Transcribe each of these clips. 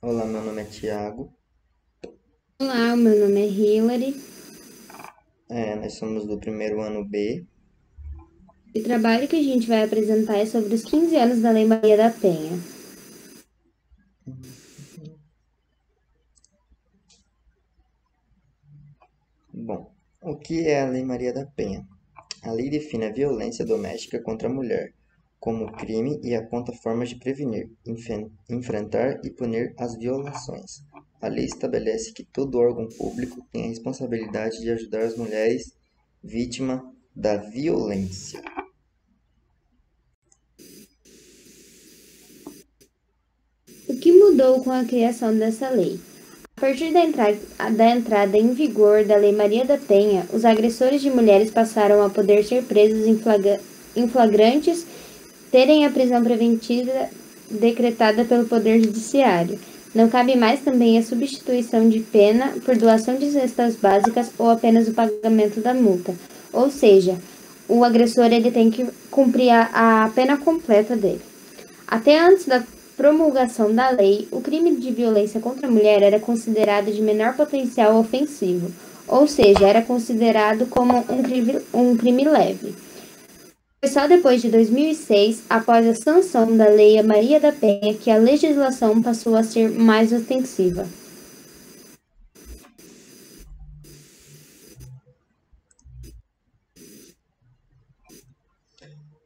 Olá, meu nome é Tiago. Olá, meu nome é Hilary É, nós somos do primeiro ano B. o trabalho que a gente vai apresentar é sobre os 15 anos da Lei Maria da Penha. Bom, o que é a Lei Maria da Penha? A lei define a violência doméstica contra a mulher como crime e aponta formas de prevenir, enfrentar e punir as violações. A lei estabelece que todo órgão público tem a responsabilidade de ajudar as mulheres vítimas da violência. O que mudou com a criação dessa lei? A partir da entrada, da entrada em vigor da Lei Maria da Penha, os agressores de mulheres passaram a poder ser presos em flagrantes, terem a prisão preventiva decretada pelo Poder Judiciário. Não cabe mais também a substituição de pena por doação de cestas básicas ou apenas o pagamento da multa. Ou seja, o agressor ele tem que cumprir a, a pena completa dele. Até antes da promulgação da lei, o crime de violência contra a mulher era considerado de menor potencial ofensivo, ou seja, era considerado como um crime, um crime leve. Foi só depois de 2006, após a sanção da Lei Maria da Penha, que a legislação passou a ser mais ostensiva.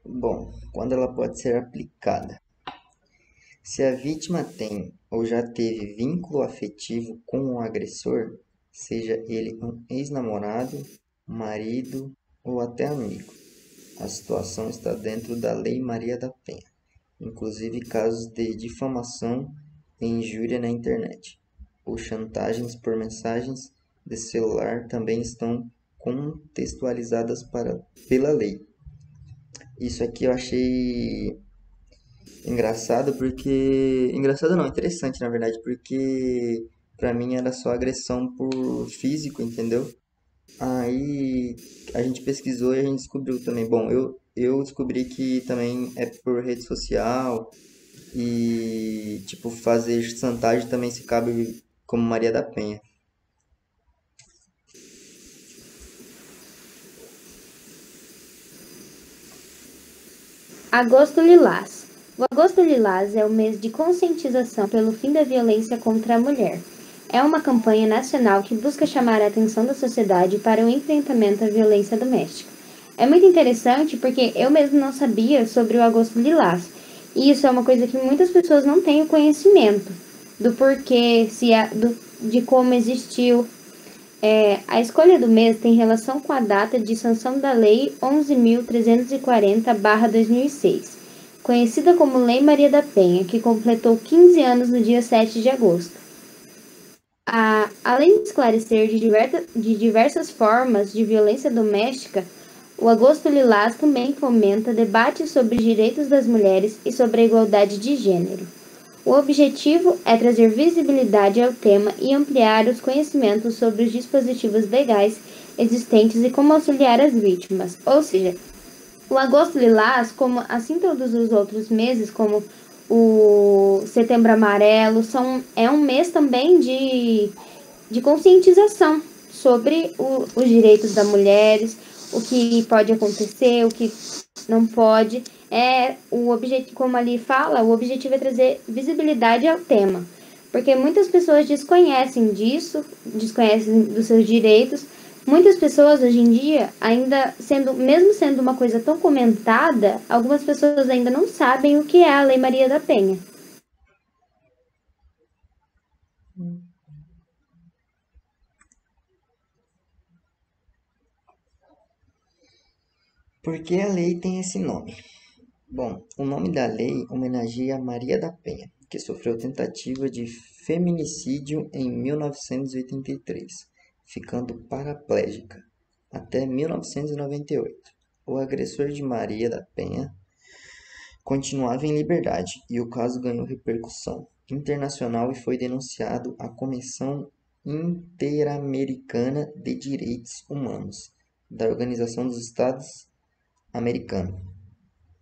Bom, quando ela pode ser aplicada? Se a vítima tem ou já teve vínculo afetivo com o agressor, seja ele um ex-namorado, marido ou até amigo, a situação está dentro da Lei Maria da Penha, inclusive casos de difamação e injúria na internet ou chantagens por mensagens de celular também estão contextualizadas para, pela lei. Isso aqui eu achei engraçado porque. Engraçado não, interessante na verdade, porque pra mim era só agressão por físico, entendeu? Aí a gente pesquisou e a gente descobriu também. Bom, eu, eu descobri que também é por rede social e, tipo, fazer chantagem também se cabe como Maria da Penha. Agosto Lilás. O Agosto Lilás é o mês de conscientização pelo fim da violência contra a mulher. É uma campanha nacional que busca chamar a atenção da sociedade para o enfrentamento à violência doméstica. É muito interessante porque eu mesmo não sabia sobre o Agosto Lilás. E isso é uma coisa que muitas pessoas não têm o conhecimento do porquê, se a, do, de como existiu. É, a escolha do mês tem relação com a data de sanção da Lei 11.340-2006, conhecida como Lei Maria da Penha, que completou 15 anos no dia 7 de agosto. A, além de esclarecer de, diversa, de diversas formas de violência doméstica, o Agosto Lilás também fomenta debates sobre os direitos das mulheres e sobre a igualdade de gênero. O objetivo é trazer visibilidade ao tema e ampliar os conhecimentos sobre os dispositivos legais existentes e como auxiliar as vítimas. Ou seja, o Agosto Lilás, como assim todos os outros meses, como o Setembro Amarelo, são, é um mês também de, de conscientização sobre o, os direitos das mulheres, o que pode acontecer, o que não pode. É o objetivo, como ali fala, o objetivo é trazer visibilidade ao tema. Porque muitas pessoas desconhecem disso, desconhecem dos seus direitos. Muitas pessoas hoje em dia, ainda sendo, mesmo sendo uma coisa tão comentada, algumas pessoas ainda não sabem o que é a Lei Maria da Penha. Por que a lei tem esse nome? Bom, o nome da lei homenageia Maria da Penha, que sofreu tentativa de feminicídio em 1983, ficando paraplégica até 1998. O agressor de Maria da Penha continuava em liberdade e o caso ganhou repercussão internacional e foi denunciado à Comissão Interamericana de Direitos Humanos da Organização dos Estados Americano,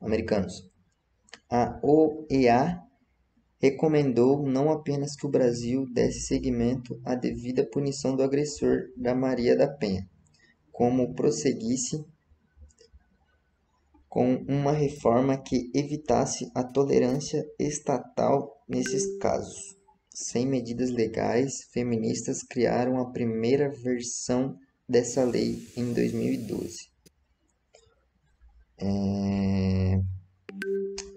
Americanos, a OEA recomendou não apenas que o Brasil desse seguimento à devida punição do agressor da Maria da Penha, como prosseguisse com uma reforma que evitasse a tolerância estatal nesses casos. Sem medidas legais, feministas criaram a primeira versão dessa lei em 2012. É...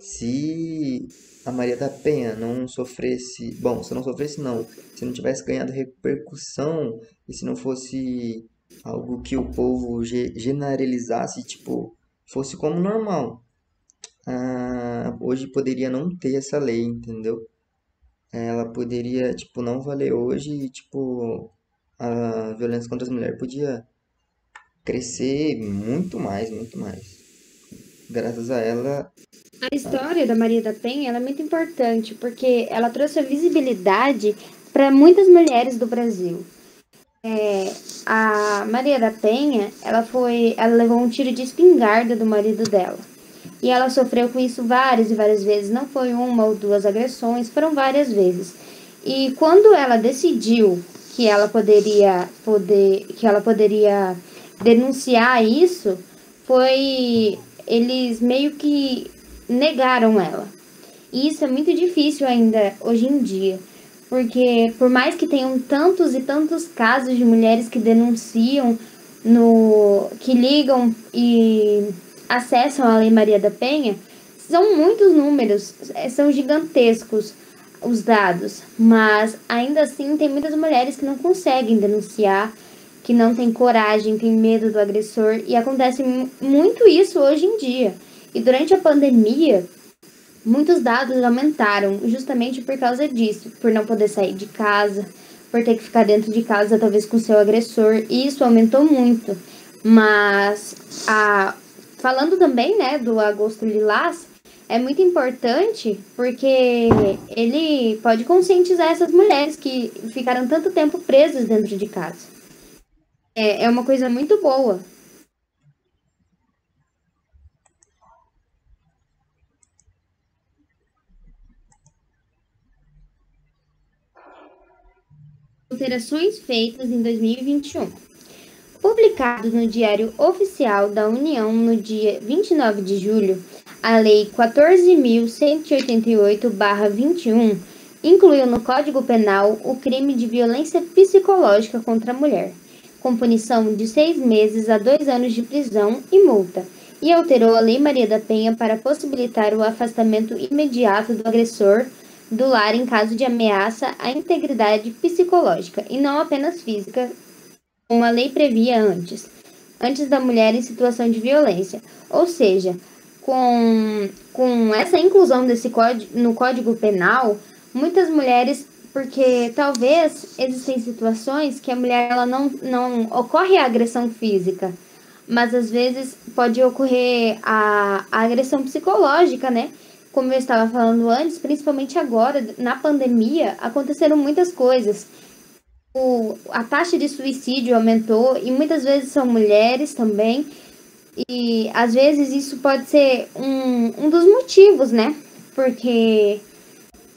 Se a Maria da Penha não sofresse, bom, se não sofresse não, se não tivesse ganhado repercussão e se não fosse algo que o povo generalizasse, tipo, fosse como normal, ah, hoje poderia não ter essa lei, entendeu? Ela poderia, tipo, não valer hoje e, tipo, a violência contra as mulheres podia crescer muito mais, muito mais. Graças a ela. A história da Maria da Penha é muito importante porque ela trouxe a visibilidade para muitas mulheres do Brasil. É, a Maria da Penha, ela foi, ela levou um tiro de espingarda do marido dela. E ela sofreu com isso várias e várias vezes, não foi uma ou duas agressões, foram várias vezes. E quando ela decidiu que ela poderia poder, que ela poderia denunciar isso, foi eles meio que negaram ela. E isso é muito difícil ainda hoje em dia porque por mais que tenham tantos e tantos casos de mulheres que denunciam no que ligam e acessam a Lei Maria da Penha, são muitos números, é, são gigantescos os dados, mas ainda assim tem muitas mulheres que não conseguem denunciar, que não têm coragem, têm medo do agressor e acontece muito isso hoje em dia. E durante a pandemia, Muitos dados aumentaram justamente por causa disso, por não poder sair de casa, por ter que ficar dentro de casa talvez com seu agressor, e isso aumentou muito. Mas a falando também, né, do agosto lilás, é muito importante porque ele pode conscientizar essas mulheres que ficaram tanto tempo presas dentro de casa. É, é uma coisa muito boa. Alterações feitas em 2021. Publicado no Diário Oficial da União no dia 29 de julho, a Lei 14.188-21 incluiu no Código Penal o crime de violência psicológica contra a mulher, com punição de seis meses a dois anos de prisão e multa, e alterou a Lei Maria da Penha para possibilitar o afastamento imediato do agressor do lar em caso de ameaça à integridade psicológica e não apenas física, como a lei previa antes, antes da mulher em situação de violência. Ou seja, com, com essa inclusão desse código, no Código Penal, muitas mulheres, porque talvez existem situações que a mulher ela não, não ocorre a agressão física, mas às vezes pode ocorrer a, a agressão psicológica, né? Como eu estava falando antes, principalmente agora, na pandemia, aconteceram muitas coisas. O, a taxa de suicídio aumentou e muitas vezes são mulheres também. E às vezes isso pode ser um, um dos motivos, né? Porque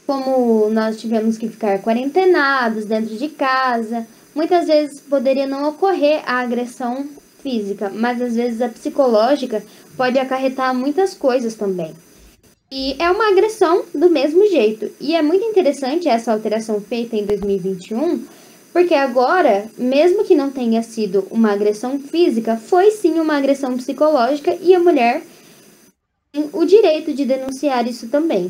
como nós tivemos que ficar quarentenados dentro de casa, muitas vezes poderia não ocorrer a agressão física, mas às vezes a psicológica pode acarretar muitas coisas também. E é uma agressão do mesmo jeito. E é muito interessante essa alteração feita em 2021, porque agora, mesmo que não tenha sido uma agressão física, foi sim uma agressão psicológica e a mulher tem o direito de denunciar isso também.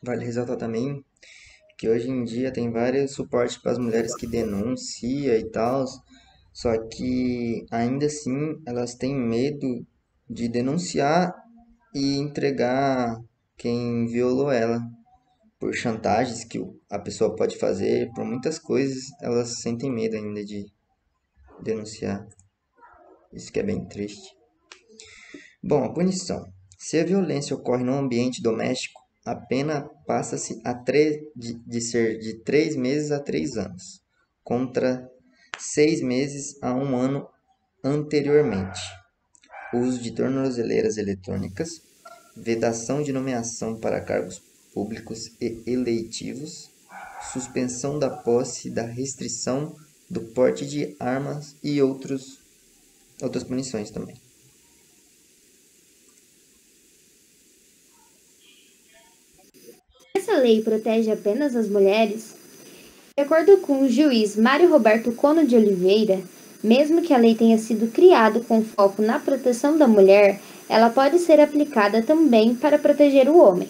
Vale ressaltar também que hoje em dia tem vários suportes para as mulheres que denunciam e tal, só que ainda assim elas têm medo de denunciar e entregar quem violou ela por chantagens que a pessoa pode fazer, por muitas coisas, elas sentem medo ainda de denunciar. Isso que é bem triste. Bom, a punição. Se a violência ocorre no ambiente doméstico, a pena passa-se a de, de ser de três meses a três anos, contra seis meses a um ano anteriormente uso de tornozeleiras eletrônicas, vedação de nomeação para cargos públicos e eleitivos, suspensão da posse, da restrição do porte de armas e outros, outras punições também. Essa lei protege apenas as mulheres? De acordo com o juiz Mário Roberto Cono de Oliveira, mesmo que a lei tenha sido criada com foco na proteção da mulher, ela pode ser aplicada também para proteger o homem.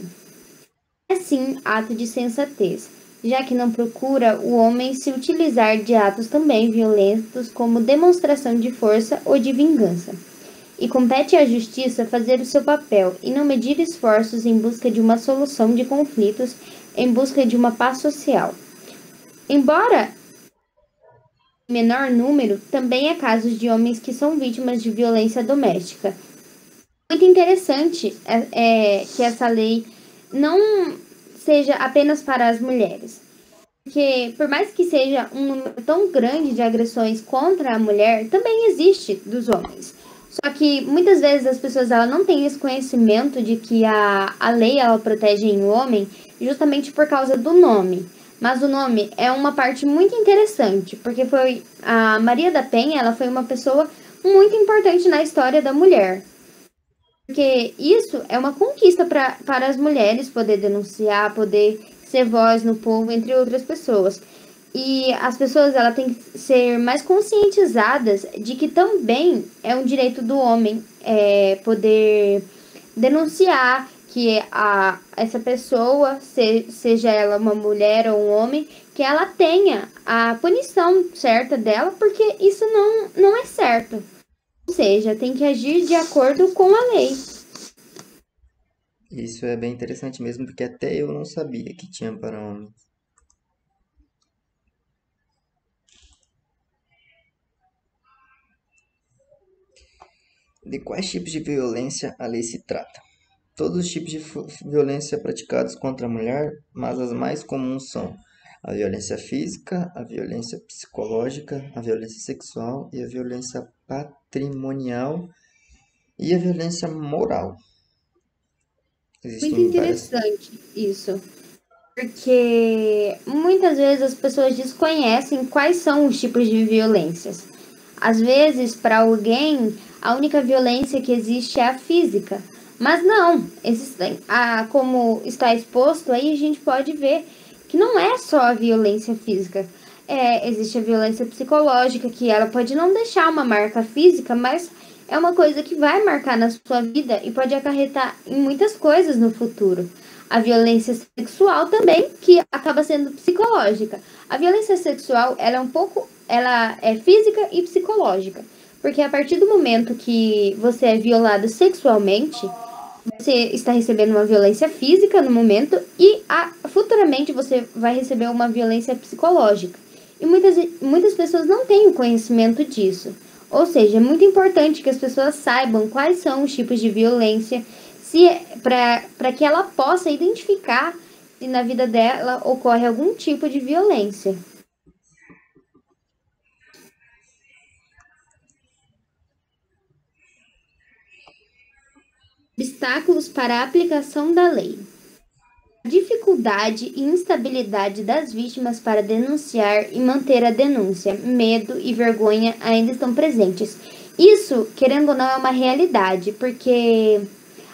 É sim ato de sensatez, já que não procura o homem se utilizar de atos também violentos como demonstração de força ou de vingança. E compete à justiça fazer o seu papel e não medir esforços em busca de uma solução de conflitos, em busca de uma paz social. Embora em menor número, também há casos de homens que são vítimas de violência doméstica. Muito interessante é, é que essa lei não seja apenas para as mulheres. Porque, por mais que seja um número tão grande de agressões contra a mulher, também existe dos homens. Só que muitas vezes as pessoas ela não têm esse conhecimento de que a, a lei ela protege o homem justamente por causa do nome. Mas o nome é uma parte muito interessante, porque foi a Maria da Penha, ela foi uma pessoa muito importante na história da mulher. Porque isso é uma conquista pra, para as mulheres poder denunciar, poder ser voz no povo, entre outras pessoas. E as pessoas ela têm que ser mais conscientizadas de que também é um direito do homem é, poder denunciar que a, essa pessoa, se, seja ela uma mulher ou um homem, que ela tenha a punição certa dela, porque isso não, não é certo. Ou seja, tem que agir de acordo com a lei. Isso é bem interessante mesmo, porque até eu não sabia que tinha para homens. De quais tipos de violência a lei se trata? Todos os tipos de violência praticados contra a mulher, mas as mais comuns são a violência física, a violência psicológica, a violência sexual e a violência patrimonial e a violência moral. Existem Muito interessante várias... isso. Porque muitas vezes as pessoas desconhecem quais são os tipos de violências. Às vezes, para alguém, a única violência que existe é a física. Mas não, existem, a, como está exposto aí, a gente pode ver que não é só a violência física. É, existe a violência psicológica, que ela pode não deixar uma marca física, mas é uma coisa que vai marcar na sua vida e pode acarretar em muitas coisas no futuro. A violência sexual também, que acaba sendo psicológica. A violência sexual, ela é um pouco, ela é física e psicológica. Porque a partir do momento que você é violado sexualmente, você está recebendo uma violência física no momento e a, futuramente você vai receber uma violência psicológica. E muitas, muitas pessoas não têm o conhecimento disso. Ou seja, é muito importante que as pessoas saibam quais são os tipos de violência, se para que ela possa identificar se na vida dela ocorre algum tipo de violência. Obstáculos para a aplicação da lei. A dificuldade e instabilidade das vítimas para denunciar e manter a denúncia, medo e vergonha ainda estão presentes. Isso, querendo ou não, é uma realidade, porque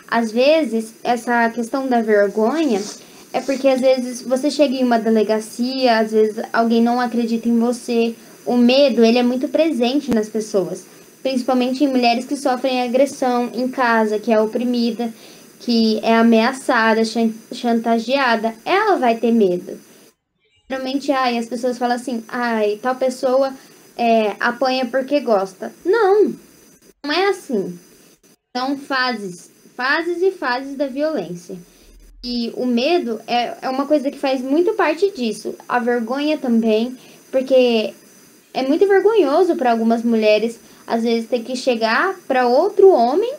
às vezes essa questão da vergonha é porque às vezes você chega em uma delegacia, às vezes alguém não acredita em você. O medo, ele é muito presente nas pessoas, principalmente em mulheres que sofrem agressão em casa, que é oprimida que é ameaçada, chantageada, ela vai ter medo. Geralmente, ai, as pessoas falam assim, ai, tal pessoa é, apanha porque gosta. Não, não é assim. São fases, fases e fases da violência. E o medo é, é uma coisa que faz muito parte disso. A vergonha também, porque é muito vergonhoso para algumas mulheres, às vezes, ter que chegar para outro homem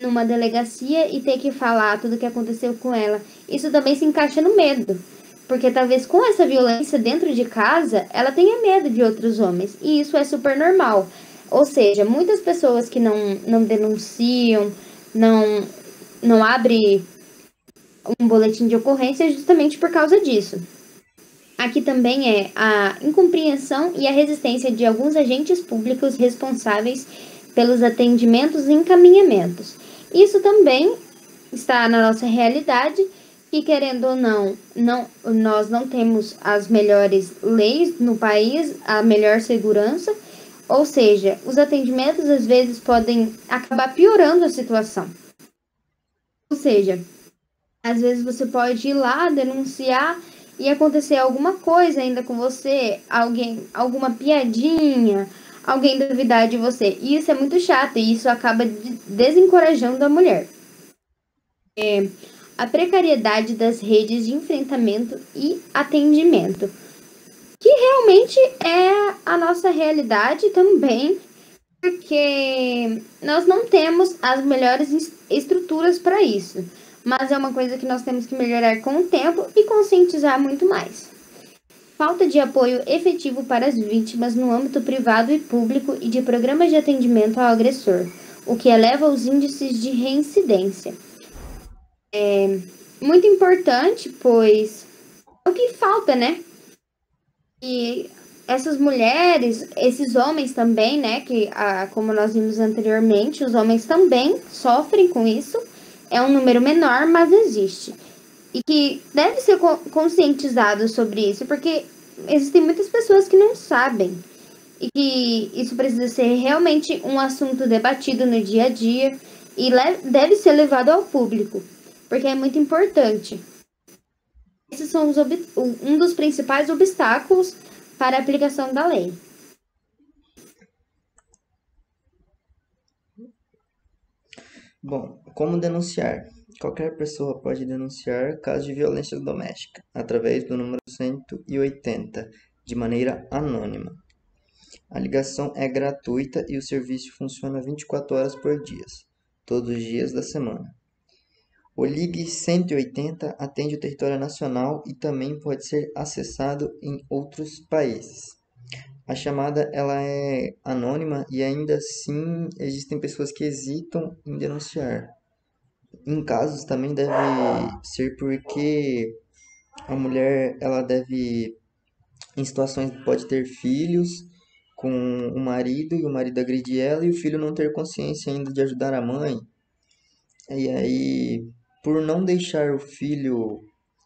numa delegacia e ter que falar tudo o que aconteceu com ela. Isso também se encaixa no medo. Porque talvez com essa violência dentro de casa, ela tenha medo de outros homens. E isso é super normal. Ou seja, muitas pessoas que não, não denunciam, não não abre um boletim de ocorrência justamente por causa disso. Aqui também é a incompreensão e a resistência de alguns agentes públicos responsáveis pelos atendimentos e encaminhamentos. Isso também está na nossa realidade e querendo ou não, não, nós não temos as melhores leis no país, a melhor segurança, ou seja, os atendimentos às vezes podem acabar piorando a situação. Ou seja, às vezes você pode ir lá denunciar e acontecer alguma coisa ainda com você, alguém, alguma piadinha, alguém duvidar de você. E isso é muito chato e isso acaba desencorajando a mulher. É, a precariedade das redes de enfrentamento e atendimento, que realmente é a nossa realidade também, porque nós não temos as melhores estruturas para isso mas é uma coisa que nós temos que melhorar com o tempo e conscientizar muito mais. Falta de apoio efetivo para as vítimas no âmbito privado e público e de programas de atendimento ao agressor, o que eleva os índices de reincidência. É muito importante, pois é o que falta, né? E essas mulheres, esses homens também, né? Que, ah, como nós vimos anteriormente, os homens também sofrem com isso é um número menor, mas existe. E que deve ser conscientizado sobre isso, porque existem muitas pessoas que não sabem. E que isso precisa ser realmente um assunto debatido no dia a dia e deve ser levado ao público, porque é muito importante. Esses são um dos principais obstáculos para a aplicação da lei. Bom, como denunciar? Qualquer pessoa pode denunciar caso de violência doméstica através do número 180, de maneira anônima. A ligação é gratuita e o serviço funciona 24 horas por dia, todos os dias da semana. O Ligue 180 atende o território nacional e também pode ser acessado em outros países. A chamada ela é anônima e ainda assim existem pessoas que hesitam em denunciar. Em casos também deve ser porque a mulher ela deve em situações pode ter filhos com o marido e o marido agredir ela e o filho não ter consciência ainda de ajudar a mãe. E aí, por não deixar o filho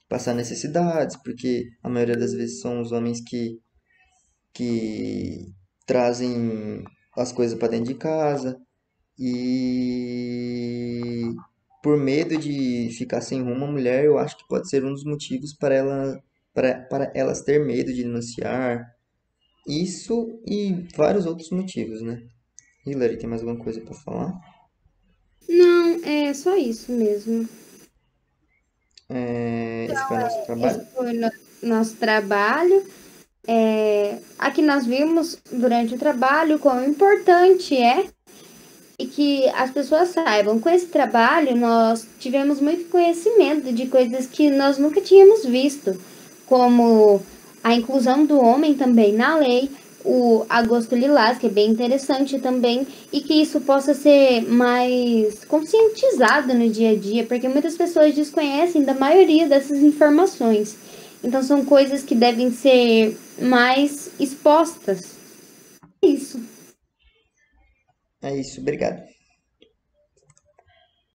passar necessidades, porque a maioria das vezes são os homens que que trazem as coisas para dentro de casa e por medo de ficar sem rumo a mulher, eu acho que pode ser um dos motivos para ela para, para elas ter medo de denunciar. Isso e vários outros motivos, né? Hilary, tem mais alguma coisa para falar? Não, é só isso mesmo. É, esse foi o nosso trabalho? Esse foi o nosso trabalho. É, aqui nós vimos durante o trabalho quão importante é e que as pessoas saibam. Com esse trabalho, nós tivemos muito conhecimento de coisas que nós nunca tínhamos visto, como a inclusão do homem também na lei, o agosto lilás, que é bem interessante também, e que isso possa ser mais conscientizado no dia a dia, porque muitas pessoas desconhecem da maioria dessas informações. Então são coisas que devem ser mais expostas. É isso. É isso, obrigado.